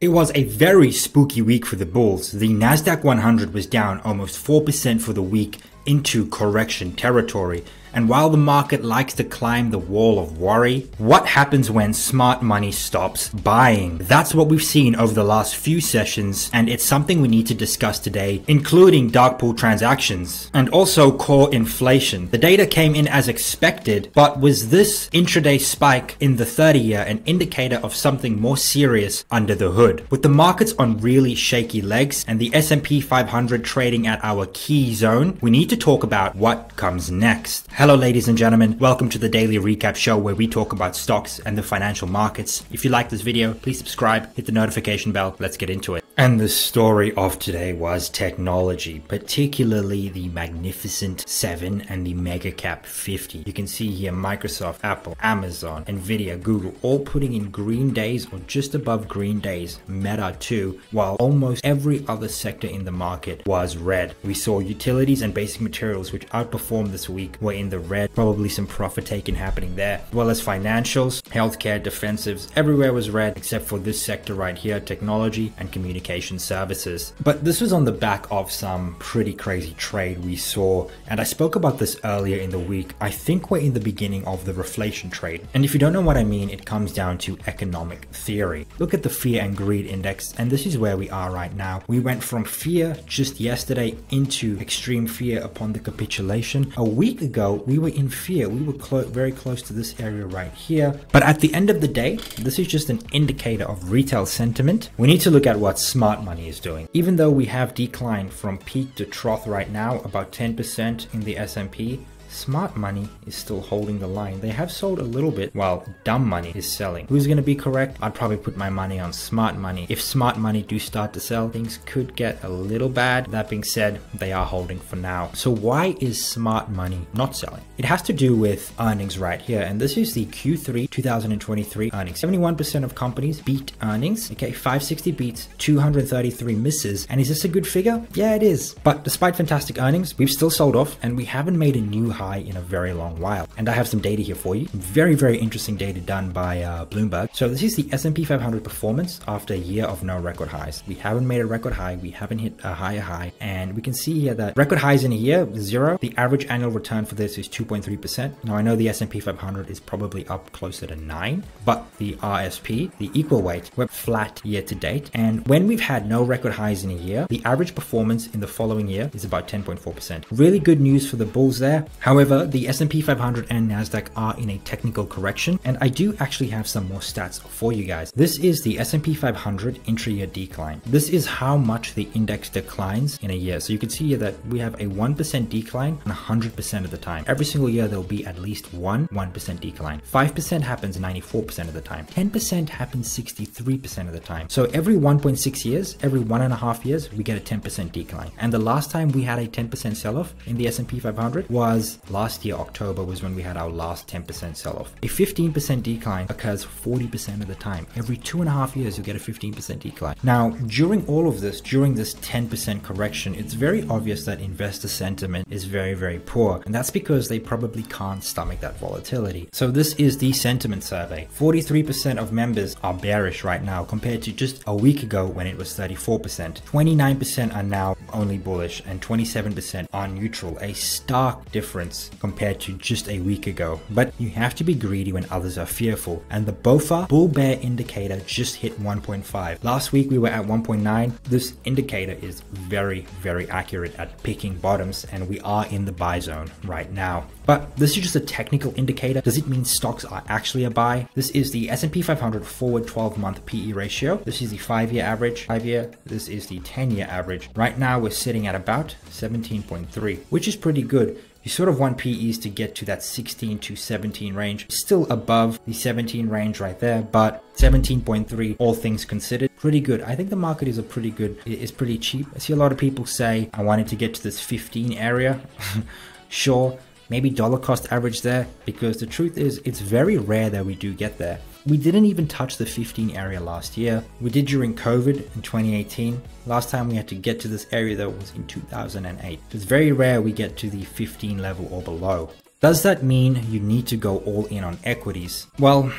It was a very spooky week for the bulls. The Nasdaq 100 was down almost 4% for the week into correction territory. And while the market likes to climb the wall of worry, what happens when smart money stops buying? That's what we've seen over the last few sessions, and it's something we need to discuss today, including dark pool transactions and also core inflation. The data came in as expected, but was this intraday spike in the 30 year an indicator of something more serious under the hood? With the markets on really shaky legs and the S&P 500 trading at our key zone, we need to talk about what comes next. Hello, ladies and gentlemen. Welcome to the daily recap show where we talk about stocks and the financial markets. If you like this video, please subscribe, hit the notification bell. Let's get into it. And the story of today was technology, particularly the Magnificent 7 and the Mega Cap 50. You can see here Microsoft, Apple, Amazon, Nvidia, Google all putting in green days or just above green days, Meta too, while almost every other sector in the market was red. We saw utilities and basic materials which outperformed this week were in the red, probably some profit taking happening there, as well as financials, healthcare, defensives, everywhere was red except for this sector right here, technology and communication communication services. But this was on the back of some pretty crazy trade we saw, and I spoke about this earlier in the week. I think we're in the beginning of the reflation trade. And if you don't know what I mean, it comes down to economic theory. Look at the fear and greed index, and this is where we are right now. We went from fear just yesterday into extreme fear upon the capitulation. A week ago, we were in fear. We were clo very close to this area right here. But at the end of the day, this is just an indicator of retail sentiment. We need to look at what's smart money is doing. Even though we have declined from peak to trough right now, about 10% in the S&P, Smart money is still holding the line. They have sold a little bit while dumb money is selling. Who's going to be correct? I'd probably put my money on smart money. If smart money do start to sell, things could get a little bad. That being said, they are holding for now. So why is smart money not selling? It has to do with earnings right here. And this is the Q3 2023 earnings. 71% of companies beat earnings. Okay, 560 beats, 233 misses. And is this a good figure? Yeah, it is. But despite fantastic earnings, we've still sold off and we haven't made a new high high in a very long while. And I have some data here for you. Very, very interesting data done by uh, Bloomberg. So this is the S&P 500 performance after a year of no record highs. We haven't made a record high. We haven't hit a higher high. And we can see here that record highs in a year, zero. The average annual return for this is 2.3%. Now I know the S&P 500 is probably up closer to nine, but the RSP, the equal weight, we're flat year to date. And when we've had no record highs in a year, the average performance in the following year is about 10.4%. Really good news for the bulls there. However, the S&P 500 and Nasdaq are in a technical correction, and I do actually have some more stats for you guys. This is the S&P 500 intra-year decline. This is how much the index declines in a year. So you can see here that we have a 1% decline and 100% of the time. Every single year there'll be at least one 1% decline. 5% happens 94% of the time. 10% happens 63% of the time. So every 1.6 years, every one and a half years, we get a 10% decline. And the last time we had a 10% sell-off in the S&P 500 was last year, October, was when we had our last 10% sell off. A 15% decline occurs 40% of the time. Every two and a half years, you get a 15% decline. Now, during all of this, during this 10% correction, it's very obvious that investor sentiment is very, very poor. And that's because they probably can't stomach that volatility. So, this is the sentiment survey. 43% of members are bearish right now compared to just a week ago when it was 34%. 29% are now only bullish and 27% are neutral, a stark difference compared to just a week ago. But you have to be greedy when others are fearful. And the BOFA bull bear indicator just hit 1.5. Last week we were at 1.9. This indicator is very, very accurate at picking bottoms and we are in the buy zone right now. But this is just a technical indicator. Does it mean stocks are actually a buy? This is the S&P 500 forward 12 month PE ratio. This is the 5 year average, 5 year. This is the 10 year average. Right now we're sitting at about 17.3, which is pretty good. You sort of want PEs to get to that 16 to 17 range, still above the 17 range right there, but 17.3 all things considered pretty good. I think the market is a pretty good is pretty cheap. I see a lot of people say i wanted to get to this 15 area. Sure maybe dollar cost average there because the truth is it's very rare that we do get there we didn't even touch the 15 area last year. We did during COVID in 2018. Last time we had to get to this area though was in 2008. It's very rare we get to the 15 level or below. Does that mean you need to go all in on equities? Well,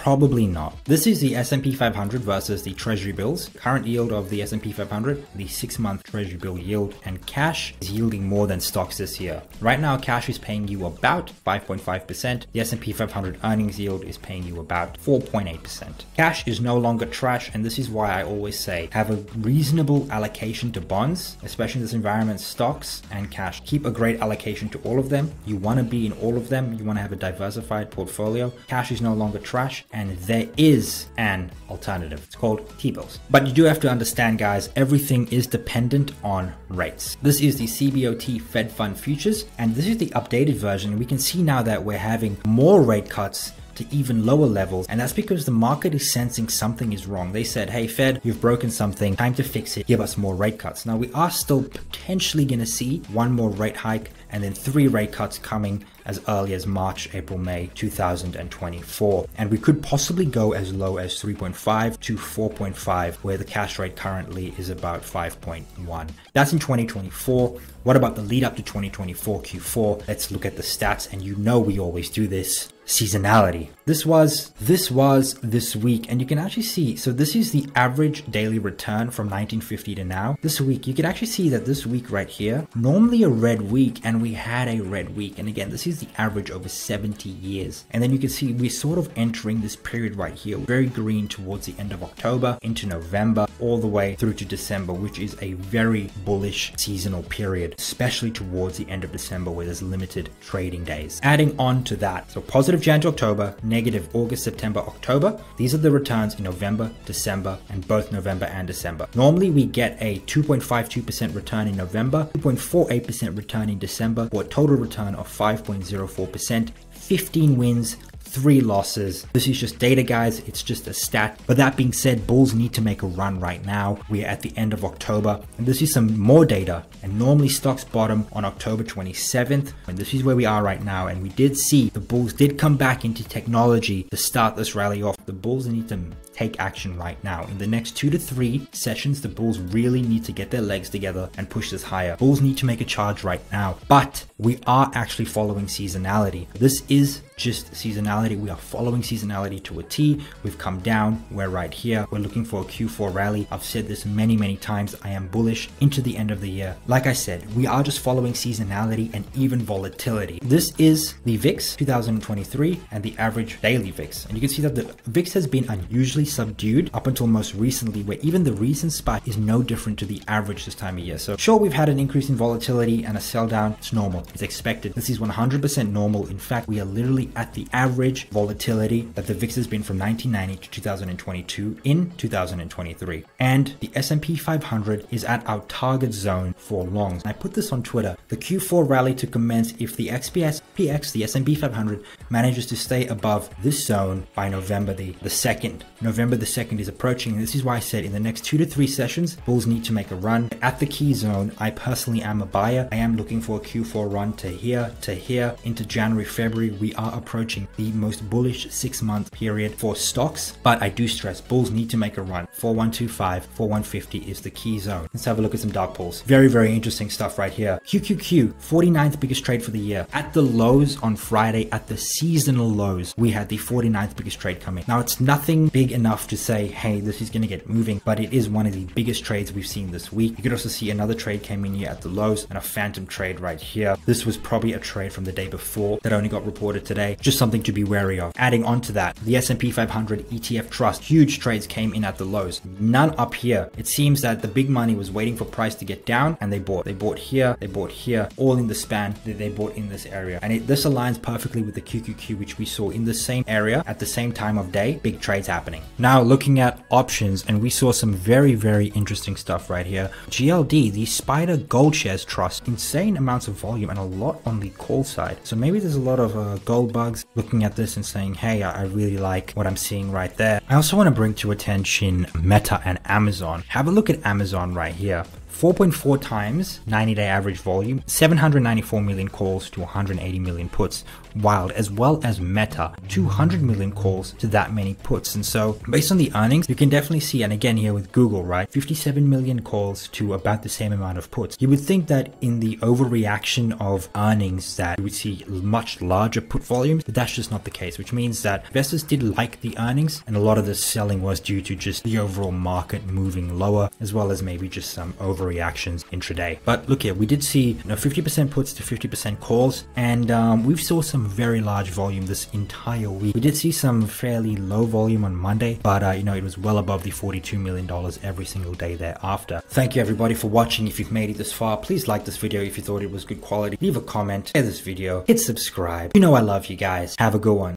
Probably not. This is the S&P 500 versus the Treasury bills. Current yield of the S&P 500, the 6-month Treasury bill yield, and cash is yielding more than stocks this year. Right now, cash is paying you about 5.5%. The S&P 500 earnings yield is paying you about 4.8%. Cash is no longer trash, and this is why I always say have a reasonable allocation to bonds, especially in this environment, stocks and cash. Keep a great allocation to all of them. You want to be in all of them. You want to have a diversified portfolio. Cash is no longer trash and there is an alternative. It's called T-bills. But you do have to understand guys, everything is dependent on rates. This is the CBOT Fed Fund Futures and this is the updated version. We can see now that we're having more rate cuts to even lower levels. And that's because the market is sensing something is wrong. They said, hey, Fed, you've broken something. Time to fix it. Give us more rate cuts. Now, we are still potentially going to see one more rate hike and then three rate cuts coming as early as March, April, May 2024. And we could possibly go as low as 3.5 to 4.5, where the cash rate currently is about 5.1. That's in 2024. What about the lead up to 2024 Q4? Let's look at the stats. And you know, we always do this seasonality. This was, this was this week, and you can actually see, so this is the average daily return from 1950 to now. This week, you can actually see that this week right here, normally a red week, and we had a red week. And again, this is the average over 70 years. And then you can see we're sort of entering this period right here, very green towards the end of October into November, all the way through to December, which is a very bullish seasonal period, especially towards the end of December where there's limited trading days. Adding on to that, so positive Jan to October, negative August, September, October. These are the returns in November, December, and both November and December. Normally we get a 2.52% return in November, 2.48% return in December, for a total return of 5.04%, 15 wins, three losses. This is just data, guys. It's just a stat. But that being said, Bulls need to make a run right now. We are at the end of October, and this is some more data. And normally stocks bottom on October 27th, and this is where we are right now. And we did see the Bulls did come back into technology to start this rally off. The Bulls need to take action right now. In the next two to three sessions, the Bulls really need to get their legs together and push this higher. Bulls need to make a charge right now, but we are actually following seasonality. This is just seasonality. We are following seasonality to a T. We've come down. We're right here. We're looking for a Q4 rally. I've said this many, many times. I am bullish into the end of the year. Like I said, we are just following seasonality and even volatility. This is the VIX 2023 and the average daily VIX. And you can see that the VIX has been unusually subdued up until most recently, where even the recent spike is no different to the average this time of year. So sure, we've had an increase in volatility and a sell down. It's normal. It's expected. This is 100% normal. In fact, we are literally at the average volatility that the VIX has been from 1990 to 2022 in 2023. And the S&P 500 is at our target zone for longs. I put this on Twitter. The Q4 rally to commence if the XPS PX, the S&P 500, manages to stay above this zone by November the, the 2nd. November the 2nd is approaching. And this is why I said in the next two to three sessions, bulls need to make a run. At the key zone, I personally am a buyer. I am looking for a Q4 run to here, to here, into January, February. We are approaching the most bullish six month period for stocks, but I do stress bulls need to make a run. 4125, 4150 is the key zone. Let's have a look at some dark pools. Very, very interesting stuff right here. QQQ, 49th biggest trade for the year. At the lows on Friday, at the seasonal lows, we had the 49th biggest trade coming. Now it's nothing big enough to say, hey, this is going to get moving, but it is one of the biggest trades we've seen this week. You could also see another trade came in here at the lows and a phantom trade right here. This was probably a trade from the day before that only got reported today. Just something to be wary of. Adding on to that, the S&P 500 ETF Trust, huge trades came in at the lows. None up here. It seems that the big money was waiting for price to get down and they bought. They bought here, they bought here, all in the span that they bought in this area. And it, this aligns perfectly with the QQQ, which we saw in the same area at the same time of day, big trades happening. Now looking at options and we saw some very, very interesting stuff right here. GLD, the SPDR Gold Shares Trust, insane amounts of volume and a lot on the call side. So maybe there's a lot of uh, gold bugs looking at this and saying, hey, I really like what I'm seeing right there. I also want to bring to attention Meta and Amazon. Have a look at Amazon right here. 4.4 times 90 day average volume, 794 million calls to 180 million puts, wild, as well as Meta, 200 million calls to that many puts. And so, based on the earnings, you can definitely see, and again here with Google, right, 57 million calls to about the same amount of puts. You would think that in the overreaction of earnings, that you would see much larger put volumes, but that's just not the case, which means that investors did like the earnings and a lot of the selling was due to just the overall market moving lower, as well as maybe just some overreactions intraday. But look here, we did see you know, 50% puts to 50% calls, and um, we saw some very large volume this entire week. We did see some fairly low volume on Monday, but uh, you know, it was well above the $42 million every single day thereafter. Thank you everybody for watching. If you've made it this far, please like this video if you thought it was good quality. Leave a comment, share this video, hit subscribe. You know I love you guys. Have a good one.